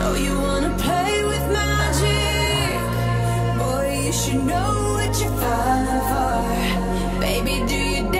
So you wanna play with magic? Boy, you should know what you're falling for. Baby, do you?